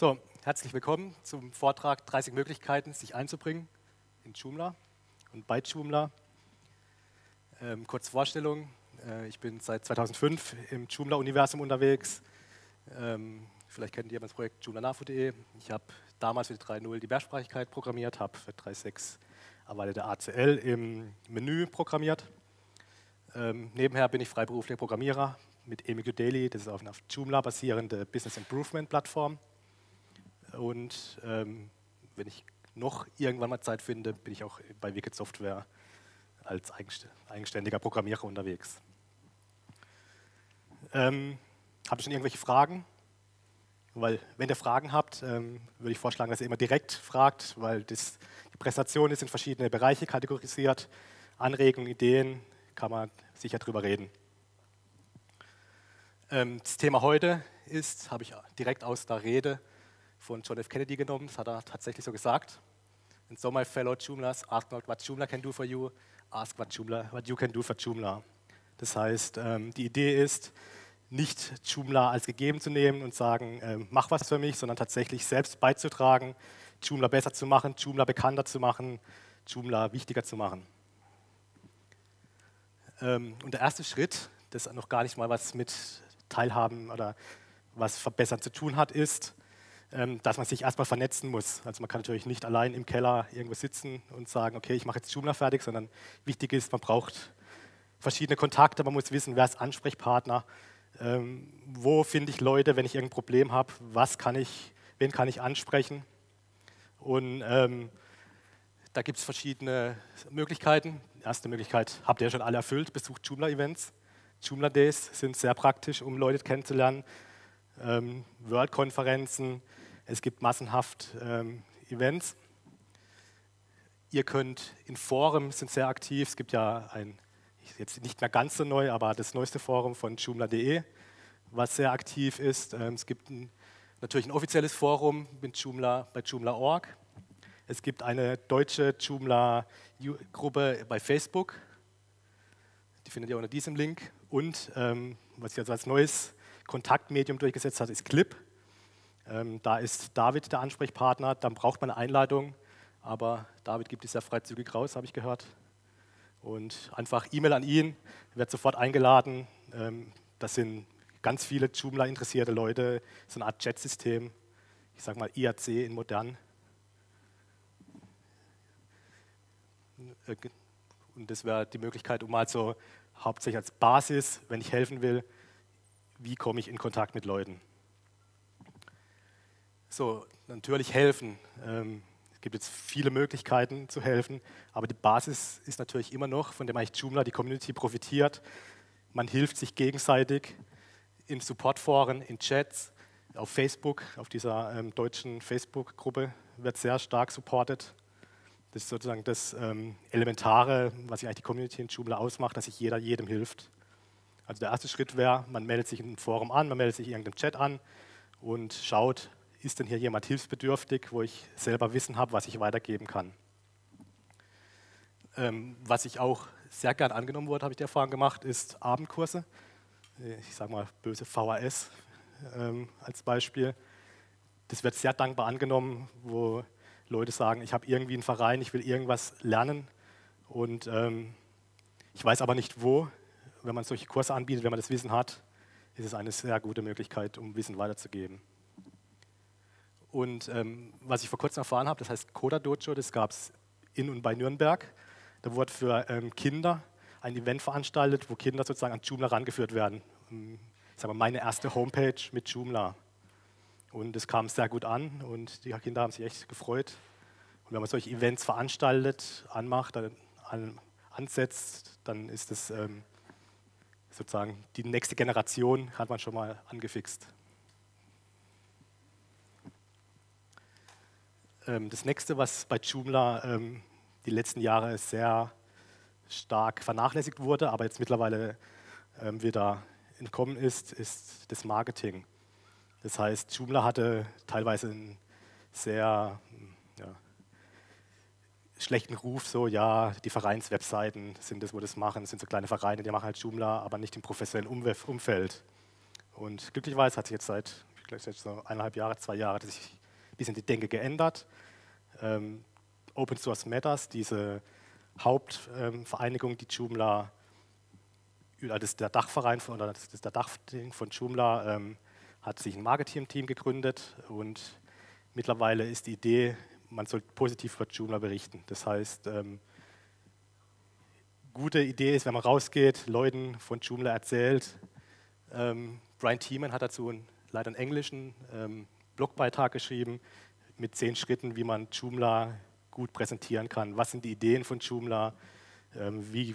So, herzlich willkommen zum Vortrag 30 Möglichkeiten, sich einzubringen in Joomla und bei Joomla. Ähm, kurz Vorstellung, äh, ich bin seit 2005 im Joomla-Universum unterwegs. Ähm, vielleicht kennt ihr das Projekt joomlanafo.de. Ich habe damals für die 3.0 die Mehrsprachigkeit programmiert, habe für 3.6 erweiterte ACL im Menü programmiert. Ähm, nebenher bin ich freiberuflicher Programmierer mit Emigo Daily, das ist auf einer Joomla basierende Business Improvement Plattform. Und ähm, wenn ich noch irgendwann mal Zeit finde, bin ich auch bei Wicked Software als eigenständiger Programmierer unterwegs. Ähm, Habt ihr schon irgendwelche Fragen? Weil, wenn ihr Fragen habt, ähm, würde ich vorschlagen, dass ihr immer direkt fragt, weil das, die Präsentation ist in verschiedene Bereiche kategorisiert. Anregungen, Ideen, kann man sicher drüber reden. Ähm, das Thema heute ist, habe ich direkt aus der Rede von John F. Kennedy genommen, das hat er tatsächlich so gesagt. And so my fellow Joomlas, ask not what Joomla can do for you, ask what, Joomla, what you can do for Joomla. Das heißt, ähm, die Idee ist, nicht Joomla als gegeben zu nehmen und sagen, äh, mach was für mich, sondern tatsächlich selbst beizutragen, Joomla besser zu machen, Joomla bekannter zu machen, Joomla wichtiger zu machen. Ähm, und der erste Schritt, das noch gar nicht mal was mit Teilhaben oder was verbessern zu tun hat, ist, ähm, dass man sich erstmal vernetzen muss. Also man kann natürlich nicht allein im Keller irgendwo sitzen und sagen, okay, ich mache jetzt Joomla fertig, sondern wichtig ist, man braucht verschiedene Kontakte, man muss wissen, wer ist Ansprechpartner, ähm, wo finde ich Leute, wenn ich irgendein Problem habe, was kann ich, wen kann ich ansprechen. Und ähm, da gibt es verschiedene Möglichkeiten. Erste Möglichkeit habt ihr schon alle erfüllt, besucht Joomla-Events. Joomla Days sind sehr praktisch, um Leute kennenzulernen. Ähm, World-Konferenzen, es gibt massenhaft ähm, Events. Ihr könnt in Foren sind sehr aktiv. Es gibt ja ein jetzt nicht mehr ganz so neu, aber das neueste Forum von Joomla.de, was sehr aktiv ist. Ähm, es gibt ein, natürlich ein offizielles Forum mit Joomla, bei Joomla.org. Es gibt eine deutsche Joomla-Gruppe bei Facebook. Die findet ihr unter diesem Link. Und ähm, was also als neues Kontaktmedium durchgesetzt hat, ist Clip. Ähm, da ist David der Ansprechpartner. Dann braucht man eine Einleitung. Aber David gibt es ja freizügig raus, habe ich gehört. Und einfach E-Mail an ihn, wird sofort eingeladen. Ähm, das sind ganz viele Joomla-interessierte Leute, so eine Art Chat-System, ich sage mal IAC in modern. Äh, und das wäre die Möglichkeit, um mal so hauptsächlich als Basis, wenn ich helfen will, wie komme ich in Kontakt mit Leuten. So, natürlich helfen. Ähm, es gibt jetzt viele Möglichkeiten zu helfen, aber die Basis ist natürlich immer noch, von dem eigentlich Joomla die Community profitiert. Man hilft sich gegenseitig in Supportforen, in Chats, auf Facebook, auf dieser ähm, deutschen Facebook-Gruppe wird sehr stark supported. Das ist sozusagen das ähm, Elementare, was eigentlich die Community in Joomla ausmacht, dass sich jeder jedem hilft. Also der erste Schritt wäre, man meldet sich in einem Forum an, man meldet sich in irgendeinem Chat an und schaut, ist denn hier jemand hilfsbedürftig, wo ich selber Wissen habe, was ich weitergeben kann. Ähm, was ich auch sehr gern angenommen wurde, habe ich die Erfahrung gemacht, ist Abendkurse. Ich sage mal böse VHS ähm, als Beispiel. Das wird sehr dankbar angenommen, wo Leute sagen, ich habe irgendwie einen Verein, ich will irgendwas lernen und ähm, ich weiß aber nicht wo. Wenn man solche Kurse anbietet, wenn man das Wissen hat, ist es eine sehr gute Möglichkeit, um Wissen weiterzugeben. Und ähm, was ich vor kurzem erfahren habe, das heißt Coda Dojo, das gab es in und bei Nürnberg. Da wurde für ähm, Kinder ein Event veranstaltet, wo Kinder sozusagen an Joomla rangeführt werden. Ähm, ich sage mal, meine erste Homepage mit Joomla. Und es kam sehr gut an und die Kinder haben sich echt gefreut. Und wenn man solche Events veranstaltet, anmacht, dann an, ansetzt, dann ist das ähm, sozusagen die nächste Generation, hat man schon mal angefixt. Das nächste, was bei Joomla ähm, die letzten Jahre sehr stark vernachlässigt wurde, aber jetzt mittlerweile ähm, wieder entkommen ist, ist das Marketing. Das heißt, Joomla hatte teilweise einen sehr ja, schlechten Ruf, so ja, die Vereinswebseiten sind das, wo das machen, das sind so kleine Vereine, die machen halt Joomla, aber nicht im professionellen Umfeld. Und glücklicherweise hat sich jetzt seit, ich vielleicht jetzt so eineinhalb Jahre, zwei Jahre, hat sich bisschen die Denke geändert. Ähm, Open Source Matters, diese Hauptvereinigung, ähm, die Joomla, das ist der Dachverein von, oder das ist der Dachding von Joomla, ähm, hat sich ein Marketing-Team gegründet und mittlerweile ist die Idee, man soll positiv über Joomla berichten. Das heißt, ähm, gute Idee ist, wenn man rausgeht, Leuten von Joomla erzählt. Ähm, Brian Thiemann hat dazu einen, leider einen englischen ähm, Blogbeitrag geschrieben mit zehn Schritten, wie man Joomla gut präsentieren kann. Was sind die Ideen von Joomla? Ähm, wie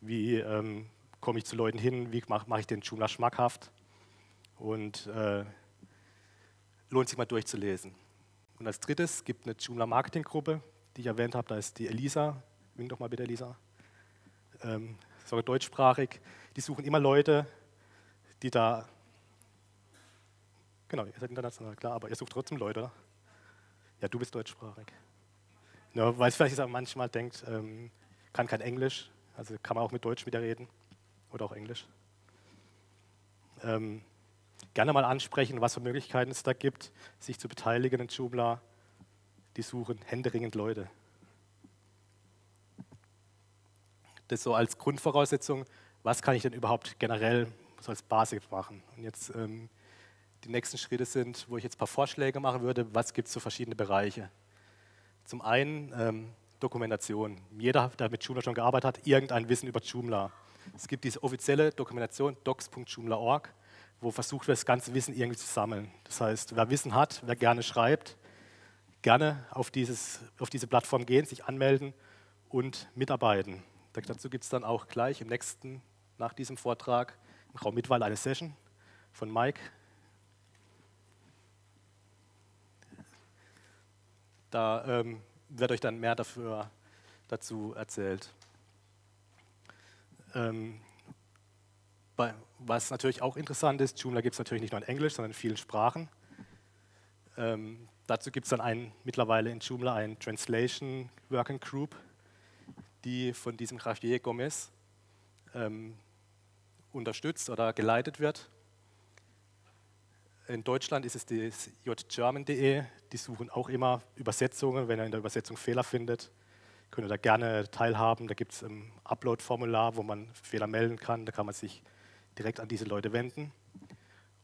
wie ähm, komme ich zu Leuten hin? Wie mache mach ich den Joomla schmackhaft? Und äh, lohnt sich mal durchzulesen. Und als drittes gibt eine Joomla Marketing Gruppe, die ich erwähnt habe. Da ist die Elisa. Wink doch mal bitte, Elisa. Ähm, sogar deutschsprachig. Die suchen immer Leute, die da. Genau, ihr seid international, klar, aber ihr sucht trotzdem Leute. Ja, du bist deutschsprachig. Ja, weil es vielleicht manchmal denkt, ähm, kann kein Englisch, also kann man auch mit Deutsch wieder reden oder auch Englisch. Ähm, gerne mal ansprechen, was für Möglichkeiten es da gibt, sich zu beteiligen in Joomla. Die suchen händeringend Leute. Das so als Grundvoraussetzung, was kann ich denn überhaupt generell so als Basis machen? Und jetzt ähm, die nächsten Schritte sind, wo ich jetzt ein paar Vorschläge machen würde, was gibt es für verschiedene Bereiche. Zum einen ähm, Dokumentation. Jeder, der mit Joomla schon gearbeitet hat, irgendein Wissen über Joomla. Es gibt diese offizielle Dokumentation docs.joomla.org, wo versucht wird, das ganze Wissen irgendwie zu sammeln. Das heißt, wer Wissen hat, wer gerne schreibt, gerne auf, dieses, auf diese Plattform gehen, sich anmelden und mitarbeiten. Dazu gibt es dann auch gleich im nächsten, nach diesem Vortrag, im Raum Mitwahl eine Session von Mike. Da ähm, wird euch dann mehr dafür, dazu erzählt. Ähm, bei, was natürlich auch interessant ist, Joomla gibt es natürlich nicht nur in Englisch, sondern in vielen Sprachen. Ähm, dazu gibt es dann ein, mittlerweile in Joomla ein Translation Working Group, die von diesem Javier Gomez ähm, unterstützt oder geleitet wird. In Deutschland ist es das jgerman.de. Die suchen auch immer Übersetzungen. Wenn ihr in der Übersetzung Fehler findet, könnt ihr da gerne teilhaben. Da gibt es ein Upload-Formular, wo man Fehler melden kann. Da kann man sich direkt an diese Leute wenden.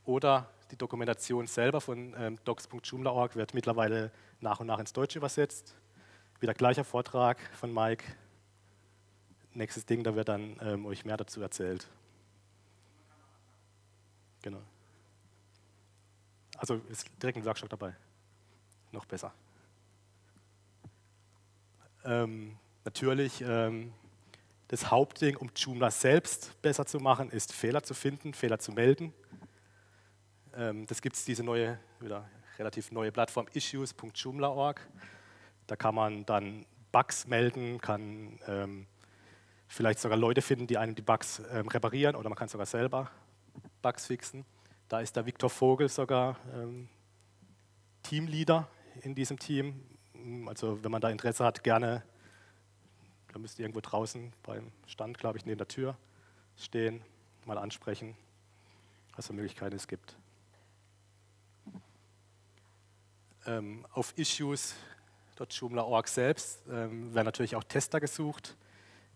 Oder die Dokumentation selber von ähm, docs.joomla.org wird mittlerweile nach und nach ins Deutsche übersetzt. Wieder gleicher Vortrag von Mike. Nächstes Ding, da wird dann ähm, euch mehr dazu erzählt. Genau. Also ist direkt ein Workshop dabei. Noch besser. Ähm, natürlich, ähm, das Hauptding, um Joomla selbst besser zu machen, ist Fehler zu finden, Fehler zu melden. Ähm, das gibt es diese neue, wieder relativ neue Plattform issues.joomla.org. Da kann man dann Bugs melden, kann ähm, vielleicht sogar Leute finden, die einem die Bugs ähm, reparieren oder man kann sogar selber Bugs fixen. Da ist der Viktor Vogel sogar ähm, Teamleader in diesem Team. Also wenn man da Interesse hat, gerne, da müsst ihr irgendwo draußen beim Stand, glaube ich, neben der Tür stehen, mal ansprechen, was für Möglichkeiten es gibt. Ähm, auf Issues.joomla.org selbst ähm, werden natürlich auch Tester gesucht,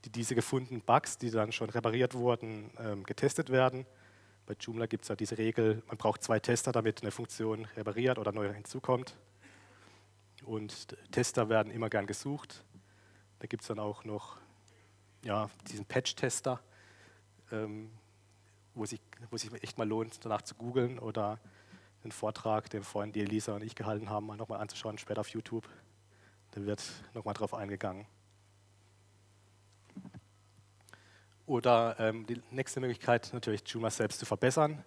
die diese gefundenen Bugs, die dann schon repariert wurden, ähm, getestet werden. Bei Joomla gibt es ja diese Regel, man braucht zwei Tester, damit eine Funktion repariert oder neu hinzukommt. Und Tester werden immer gern gesucht. Da gibt es dann auch noch ja, diesen Patch-Tester, ähm, wo, sich, wo sich echt mal lohnt, danach zu googeln oder den Vortrag, den vorhin die Elisa und ich gehalten haben, mal nochmal anzuschauen, später auf YouTube. Da wird nochmal drauf eingegangen. Oder ähm, die nächste Möglichkeit natürlich Joomla selbst zu verbessern.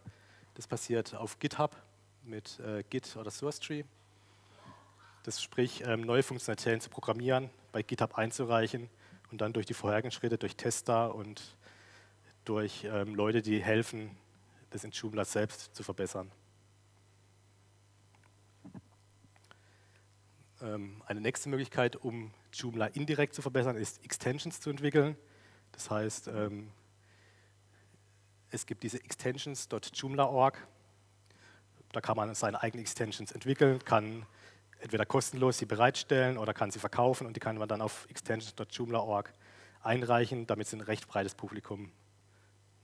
Das passiert auf GitHub mit äh, Git oder SourceTree. Das sprich, ähm, neue Funktionalitäten zu programmieren, bei GitHub einzureichen und dann durch die vorherigen Schritte, durch Tester und durch ähm, Leute, die helfen, das in Joomla selbst zu verbessern. Ähm, eine nächste Möglichkeit, um Joomla indirekt zu verbessern, ist Extensions zu entwickeln. Das heißt, ähm, es gibt diese extensions.joomla.org, Da kann man seine eigenen Extensions entwickeln, kann entweder kostenlos sie bereitstellen oder kann sie verkaufen und die kann man dann auf extensions.joomla.org einreichen, damit sie ein recht breites Publikum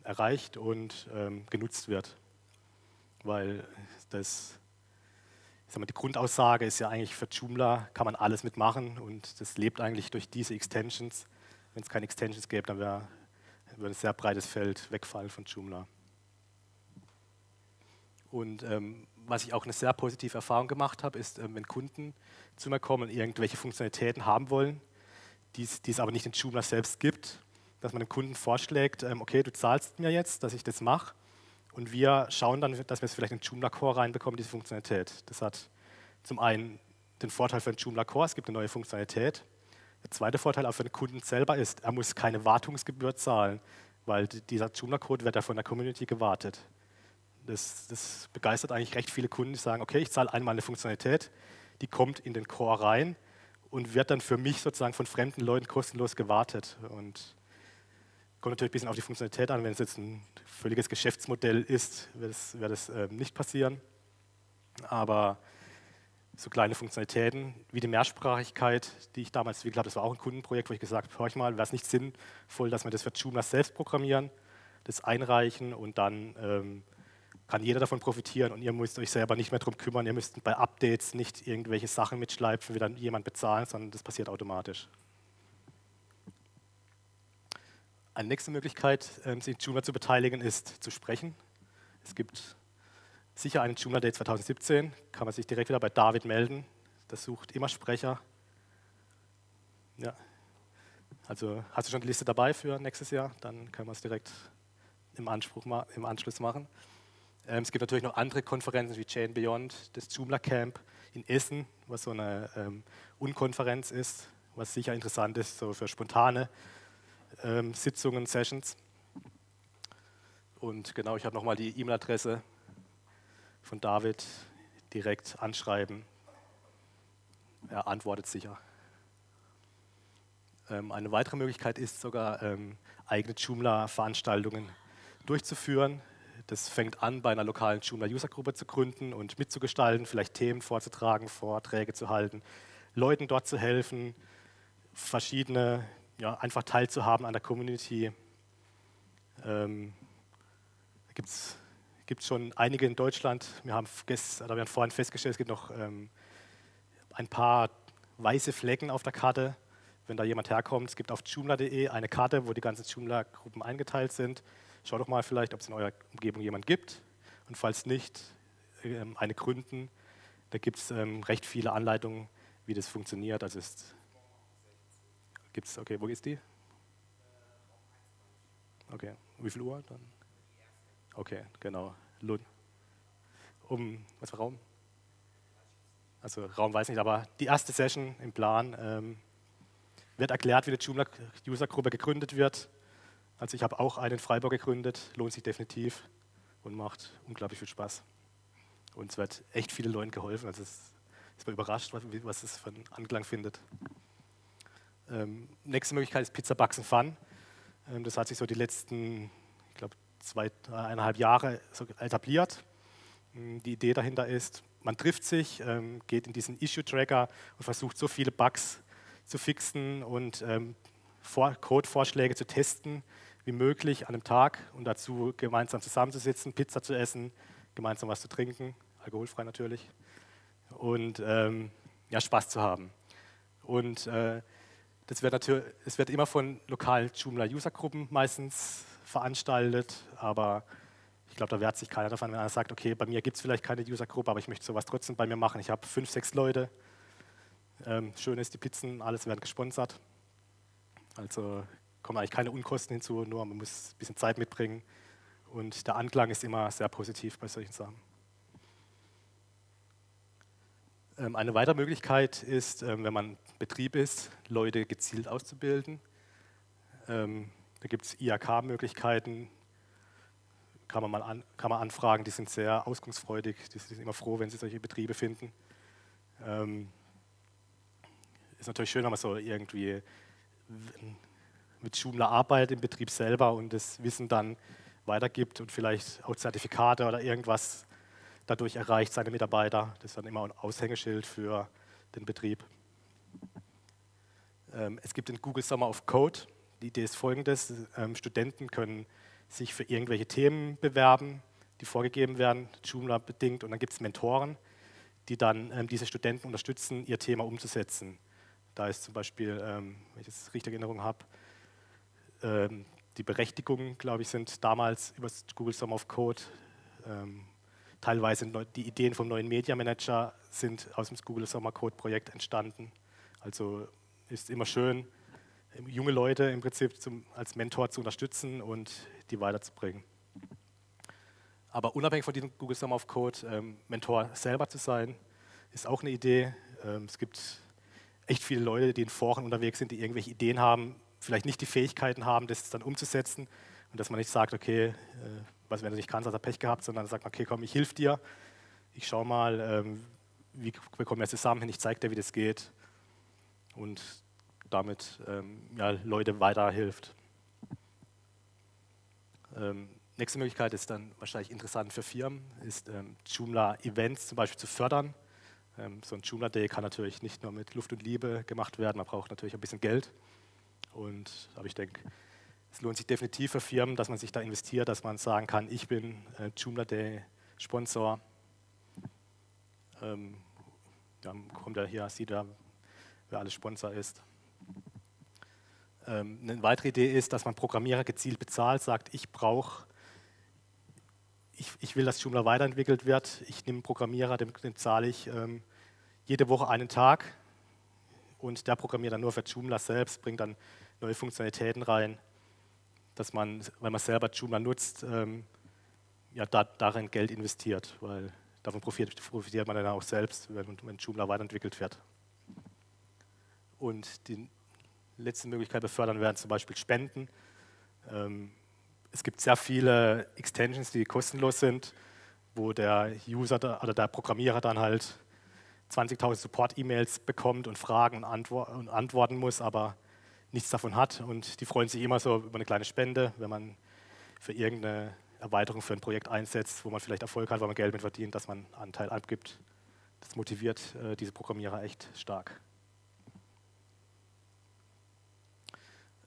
erreicht und ähm, genutzt wird. Weil das, ich sag mal, die Grundaussage ist ja eigentlich für Joomla kann man alles mitmachen und das lebt eigentlich durch diese Extensions. Wenn es keine Extensions gäbe, dann wäre würde ein sehr breites Feld wegfallen von Joomla. Und ähm, was ich auch eine sehr positive Erfahrung gemacht habe, ist, ähm, wenn Kunden zu mir kommen und irgendwelche Funktionalitäten haben wollen, die es aber nicht in Joomla selbst gibt, dass man dem Kunden vorschlägt, ähm, okay, du zahlst mir jetzt, dass ich das mache und wir schauen dann, dass wir es vielleicht in Joomla Core reinbekommen, diese Funktionalität. Das hat zum einen den Vorteil für den Joomla Core, es gibt eine neue Funktionalität. Der zweite Vorteil auch für den Kunden selber ist, er muss keine Wartungsgebühr zahlen, weil dieser Joomla-Code wird ja von der Community gewartet. Das, das, begeistert eigentlich recht viele Kunden, die sagen, okay, ich zahle einmal eine Funktionalität, die kommt in den Core rein und wird dann für mich sozusagen von fremden Leuten kostenlos gewartet. Und kommt natürlich ein bisschen auf die Funktionalität an. Wenn es jetzt ein völliges Geschäftsmodell ist, wird das, wird das äh, nicht passieren. Aber so kleine Funktionalitäten wie die Mehrsprachigkeit, die ich damals, wie gesagt, das war auch ein Kundenprojekt, wo ich gesagt habe, hör ich mal, wäre es nicht sinnvoll, dass wir das für Joomla selbst programmieren, das einreichen und dann ähm, kann jeder davon profitieren und ihr müsst euch selber nicht mehr darum kümmern, ihr müsst bei Updates nicht irgendwelche Sachen mitschleifen, wie dann jemand bezahlt, sondern das passiert automatisch. Eine nächste Möglichkeit, ähm, sich in Joomla zu beteiligen, ist zu sprechen. Es gibt sicher einen Joomla Day 2017, kann man sich direkt wieder bei David melden. Das sucht immer Sprecher. Ja. Also hast du schon die Liste dabei für nächstes Jahr? Dann können wir es direkt im, Anspruch, im Anschluss machen. Ähm, es gibt natürlich noch andere Konferenzen wie Chain Beyond, das Joomla Camp in Essen, was so eine ähm, Unkonferenz ist, was sicher interessant ist so für spontane ähm, Sitzungen, Sessions. Und genau, ich habe nochmal die E-Mail-Adresse von David direkt anschreiben. Er antwortet sicher. Ähm, eine weitere Möglichkeit ist sogar, ähm, eigene Joomla-Veranstaltungen durchzuführen. Das fängt an, bei einer lokalen Joomla-User-Gruppe zu gründen und mitzugestalten, vielleicht Themen vorzutragen, Vorträge zu halten, Leuten dort zu helfen, verschiedene, ja, einfach teilzuhaben an der Community. Ähm, da gibt es gibt schon einige in Deutschland. Wir haben, gestern, wir haben vorhin festgestellt, es gibt noch ähm, ein paar weiße Flecken auf der Karte. Wenn da jemand herkommt, es gibt auf joomla.de eine Karte, wo die ganzen Joomla-Gruppen eingeteilt sind. Schaut doch mal vielleicht, ob es in eurer Umgebung jemand gibt. Und falls nicht, ähm, eine gründen. Da gibt es ähm, recht viele Anleitungen, wie das funktioniert. Also ist, gibt's, okay, wo ist die? Okay, wie viel Uhr dann? Okay, genau. Lund. Um, was für Raum? Also Raum weiß nicht, aber die erste Session im Plan ähm, wird erklärt, wie eine Joomla-User-Gruppe gegründet wird. Also ich habe auch einen in Freiburg gegründet, lohnt sich definitiv und macht unglaublich viel Spaß. Und es wird echt viele Leuten geholfen. Also es ist man überrascht, was, was es für einen Anklang findet. Ähm, nächste Möglichkeit ist Pizza Bugs Fun. Ähm, das hat sich so die letzten, ich glaube, zweieinhalb Jahre so etabliert. Hm, die Idee dahinter ist, man trifft sich, ähm, geht in diesen Issue-Tracker und versucht so viele Bugs zu fixen und ähm, Code-Vorschläge zu testen wie möglich an einem Tag und dazu gemeinsam zusammenzusitzen, Pizza zu essen, gemeinsam was zu trinken, alkoholfrei natürlich, und ähm, ja, Spaß zu haben. Und äh, das wird natürlich, es wird immer von lokalen Joomla-User-Gruppen meistens veranstaltet, aber ich glaube, da wehrt sich keiner davon, wenn einer sagt, okay, bei mir gibt es vielleicht keine User-Gruppe, aber ich möchte sowas trotzdem bei mir machen. Ich habe fünf, sechs Leute. Ähm, schön ist, die Pizzen, alles werden gesponsert. Also kommen eigentlich keine Unkosten hinzu, nur man muss ein bisschen Zeit mitbringen. Und der Anklang ist immer sehr positiv bei solchen Sachen. Ähm, eine weitere Möglichkeit ist, ähm, wenn man Betrieb ist, Leute gezielt auszubilden. Ähm, da gibt es IAK-Möglichkeiten, kann man mal an, kann man anfragen, die sind sehr auskunftsfreudig, die sind immer froh, wenn sie solche Betriebe finden. Ähm, ist natürlich schön, wenn man so irgendwie mit Joomla arbeitet im Betrieb selber und das Wissen dann weitergibt und vielleicht auch Zertifikate oder irgendwas dadurch erreicht seine Mitarbeiter. Das ist dann immer ein Aushängeschild für den Betrieb. Ähm, es gibt den Google Summer of Code. Die Idee ist folgendes: ähm, Studenten können sich für irgendwelche Themen bewerben, die vorgegeben werden, Joomla bedingt, und dann gibt es Mentoren, die dann ähm, diese Studenten unterstützen, ihr Thema umzusetzen. Da ist zum Beispiel, wenn ich das richtig in Erinnerung habe, die Berechtigungen, glaube ich, sind damals über das Google Summer of Code teilweise die Ideen vom neuen Media Manager sind aus dem Google Summer Code Projekt entstanden. Also ist immer schön, junge Leute im Prinzip zum, als Mentor zu unterstützen und die weiterzubringen. Aber unabhängig von diesem Google Summer of Code, ähm, Mentor selber zu sein, ist auch eine Idee. Ähm, es gibt echt viele Leute, die in Foren unterwegs sind, die irgendwelche Ideen haben, vielleicht nicht die Fähigkeiten haben, das dann umzusetzen. Und dass man nicht sagt, okay, äh, was, wenn du nicht kannst, hast du Pech gehabt, sondern sagt, okay, komm, ich helfe dir. Ich schau mal, ähm, wie bekommen wir zusammen hin, ich zeige dir, wie das geht. Und damit ähm, ja, Leute weiterhilft. Ähm, nächste Möglichkeit ist dann wahrscheinlich interessant für Firmen, ist ähm, Joomla-Events zum Beispiel zu fördern. So ein Joomla-Day kann natürlich nicht nur mit Luft und Liebe gemacht werden, man braucht natürlich ein bisschen Geld. Und, aber ich denke, es lohnt sich definitiv für Firmen, dass man sich da investiert, dass man sagen kann, ich bin äh, Joomla Day Sponsor. Ähm, dann kommt er hier, sieht er, wer alles Sponsor ist. Ähm, eine weitere Idee ist, dass man Programmierer gezielt bezahlt, sagt, ich brauche, ich, ich, will, dass Joomla weiterentwickelt wird, ich nehme einen Programmierer, dem, dem zahle ich ähm, jede Woche einen Tag und der programmiert dann nur für Joomla selbst, bringt dann neue Funktionalitäten rein, dass man, weil man selber Joomla nutzt, ähm, ja, da, darin Geld investiert, weil davon profitiert, profitiert man dann auch selbst, wenn, wenn Joomla weiterentwickelt wird. Und die letzte Möglichkeit befördern werden zum Beispiel Spenden. Ähm, es gibt sehr viele Extensions, die kostenlos sind, wo der User oder der Programmierer dann halt 20.000 Support-E-Mails bekommt und Fragen und, antwo und, antworten muss, aber nichts davon hat. Und die freuen sich immer so über eine kleine Spende, wenn man für irgendeine Erweiterung für ein Projekt einsetzt, wo man vielleicht Erfolg hat, weil man Geld mit verdient, dass man einen Anteil abgibt. Das motiviert äh, diese Programmierer echt stark.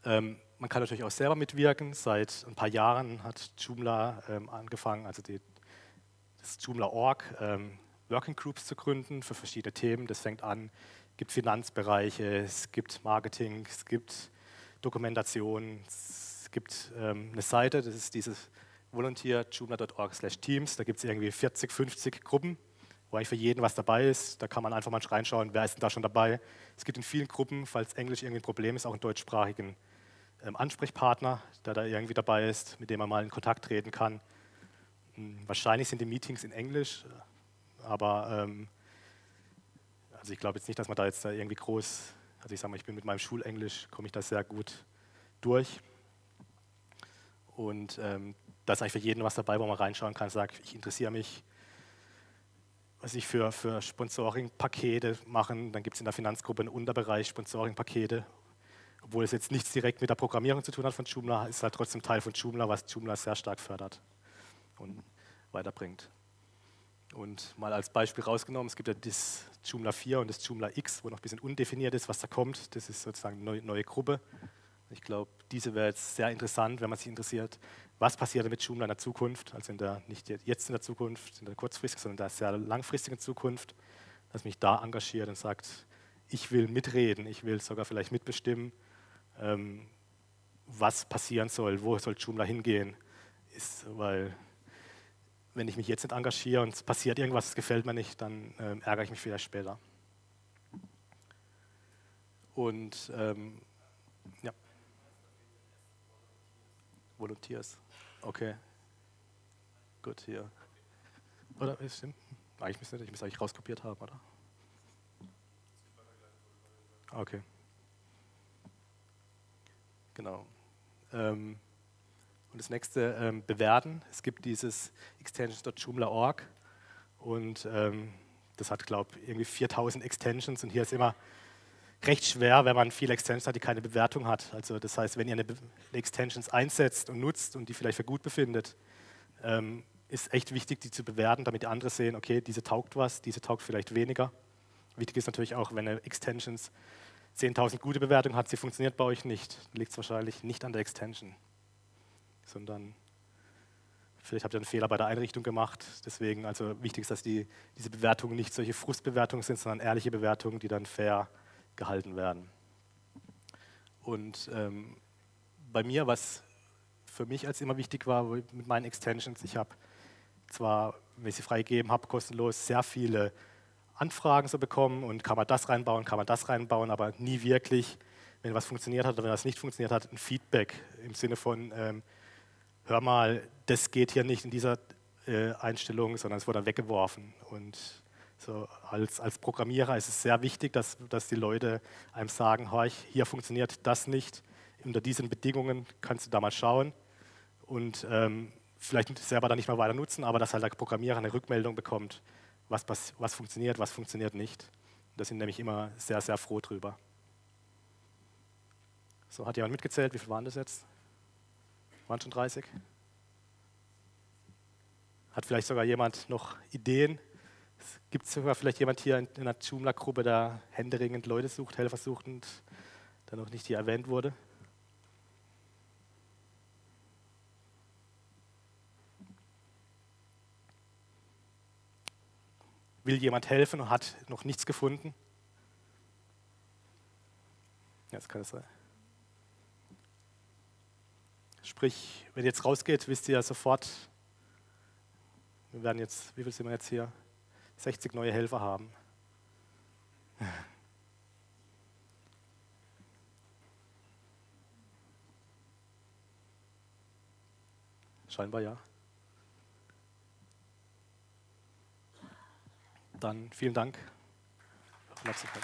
Ähm, man kann natürlich auch selber mitwirken. Seit ein paar Jahren hat Joomla ähm, angefangen, also die, das Joomla.org, ähm, Working Groups zu gründen für verschiedene Themen. Das fängt an, es gibt Finanzbereiche, es gibt Marketing, es gibt Dokumentation, es gibt ähm, eine Seite, das ist dieses Volunteer joomla.org teams. Da gibt es irgendwie 40, 50 Gruppen, wo eigentlich für jeden was dabei ist. Da kann man einfach mal reinschauen, wer ist denn da schon dabei. Es gibt in vielen Gruppen, falls Englisch irgendwie ein Problem ist, auch in deutschsprachigen ähm, Ansprechpartner, der da irgendwie dabei ist, mit dem man mal in Kontakt treten kann. Hm, wahrscheinlich sind die Meetings in Englisch, aber ähm, also ich glaube jetzt nicht, dass man da jetzt da irgendwie groß, also ich sage mal, ich bin mit meinem Schulenglisch, komme ich da sehr gut durch. Und ähm, da ist eigentlich für jeden was dabei, wo man reinschauen kann, sagt, ich interessiere mich, was ich für, für Sponsoring-Pakete machen. Dann gibt es in der Finanzgruppe einen Unterbereich Sponsoring-Pakete, obwohl es jetzt nichts direkt mit der Programmierung zu tun hat von Joomla, ist halt trotzdem Teil von Joomla, was Joomla sehr stark fördert und weiterbringt. Und mal als Beispiel rausgenommen, es gibt ja das Joomla 4 und das Joomla X, wo noch ein bisschen undefiniert ist, was da kommt. Das ist sozusagen eine neue, Gruppe. Ich glaube, diese wäre jetzt sehr interessant, wenn man sich interessiert, was passiert mit Joomla in der Zukunft, also in der, nicht jetzt in der Zukunft, in der kurzfristigen, sondern in der sehr langfristigen Zukunft, dass mich da engagiert und sagt, ich will mitreden, ich will sogar vielleicht mitbestimmen, was passieren soll, wo soll Joomla hingehen, ist, weil wenn ich mich jetzt nicht engagiere und es passiert irgendwas, es gefällt mir nicht, dann ähm, ärgere ich mich vielleicht später. Und ähm, ja. Volunteers. Okay. Gut, hier. Oder ist stimmt? Eigentlich müsste ich es eigentlich rauskopiert haben, oder? Okay. Genau. Ähm, und das nächste, ähm, bewerten. Es gibt dieses extensions.joomla.org und ähm, das hat, glaube ich, irgendwie 4000 Extensions und hier ist immer recht schwer, wenn man viele Extensions hat, die keine Bewertung hat. Also das heißt, wenn ihr eine, Be eine Extensions einsetzt und nutzt und die vielleicht für gut befindet, ähm, ist echt wichtig, die zu bewerten, damit die anderen sehen, okay, diese taugt was, diese taugt vielleicht weniger. Wichtig ist natürlich auch, wenn eine Extensions 10.000 gute Bewertungen hat, sie funktioniert bei euch nicht, liegt es wahrscheinlich nicht an der Extension, sondern vielleicht habt ihr einen Fehler bei der Einrichtung gemacht. Deswegen, also wichtig ist, dass die, diese Bewertungen nicht solche Frustbewertungen sind, sondern ehrliche Bewertungen, die dann fair gehalten werden. Und ähm, bei mir, was für mich als immer wichtig war mit meinen Extensions, ich habe zwar, wenn ich sie freigegeben habe, kostenlos sehr viele Anfragen so bekommen und kann man das reinbauen, kann man das reinbauen, aber nie wirklich, wenn was funktioniert hat oder wenn was nicht funktioniert hat, ein Feedback im Sinne von, ähm, hör mal, das geht hier nicht in dieser äh, Einstellung, sondern es wurde dann weggeworfen. Und so als, als Programmierer ist es sehr wichtig, dass, dass die Leute einem sagen, hier funktioniert das nicht, unter diesen Bedingungen kannst du da mal schauen und ähm, vielleicht selber dann nicht mehr weiter nutzen, aber dass halt der Programmierer eine Rückmeldung bekommt, was, was, was funktioniert, was funktioniert nicht. Da sind nämlich immer sehr, sehr froh drüber. So, hat jemand mitgezählt? Wie viel waren das jetzt? Waren schon 30? Hat vielleicht sogar jemand noch Ideen? Gibt es sogar vielleicht jemand hier in, in der Joomla-Gruppe, der händeringend Leute sucht, Helfer sucht und der noch nicht hier erwähnt wurde? Will jemand helfen und hat noch nichts gefunden? Ja, das kann es sein. Sprich, wenn ihr jetzt rausgeht, wisst ihr ja sofort, wir werden jetzt, wie viel sind wir jetzt hier? 60 neue Helfer haben. Scheinbar ja. Dann vielen Dank. Aufmerksamkeit.